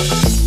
Bye.